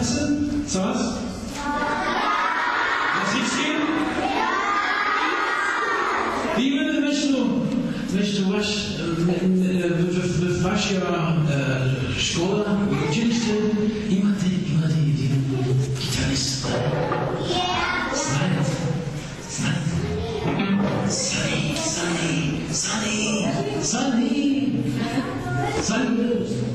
Klasse? Co? Rosyjskie? Wie my, weź tu, weź tu, wasz, w, w, w waszej e, szkole uczyliście i macie, i macie gitarzysta. Znają, znają. Sunny, sunny, sunny, sunny, sunny.